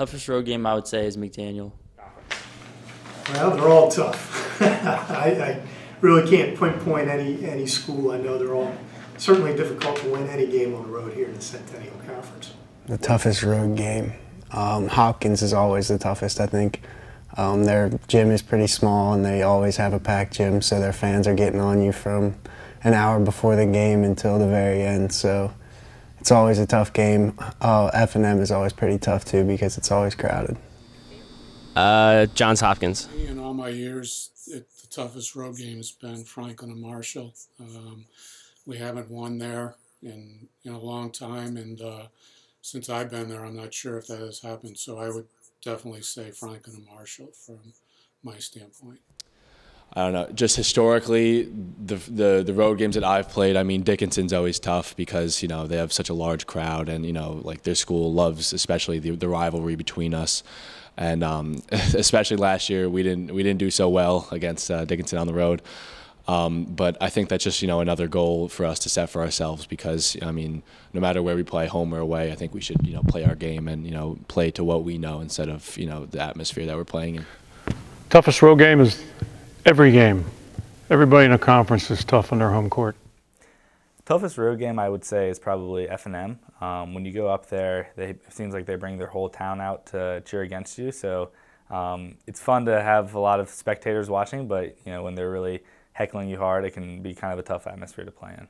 Toughest road game I would say is McDaniel. Well, they're all tough. I, I really can't pinpoint any, any school. I know they're all certainly difficult to win any game on the road here in the Centennial Conference. The toughest road game. Um, Hopkins is always the toughest, I think. Um, their gym is pretty small and they always have a packed gym, so their fans are getting on you from an hour before the game until the very end. So it's always a tough game. Uh, F&M is always pretty tough too because it's always crowded. Uh, Johns Hopkins. In all my years, it, the toughest road game has been Franklin and Marshall. Um, we haven't won there in in a long time, and uh, since I've been there, I'm not sure if that has happened. So I would definitely say Franklin and Marshall from my standpoint. I don't know. Just historically, the, the the road games that I've played, I mean, Dickinson's always tough because you know they have such a large crowd, and you know, like their school loves, especially the the rivalry between us, and um, especially last year we didn't we didn't do so well against uh, Dickinson on the road. Um, but I think that's just you know another goal for us to set for ourselves because I mean, no matter where we play, home or away, I think we should you know play our game and you know play to what we know instead of you know the atmosphere that we're playing in. Toughest road game is every game. Everybody in a conference is tough on their home court. Toughest road game I would say is probably F&M. Um, when you go up there, they, it seems like they bring their whole town out to cheer against you. So um, it's fun to have a lot of spectators watching, but you know when they're really heckling you hard, it can be kind of a tough atmosphere to play in.